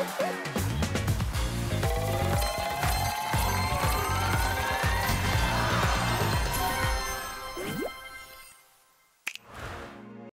Hey!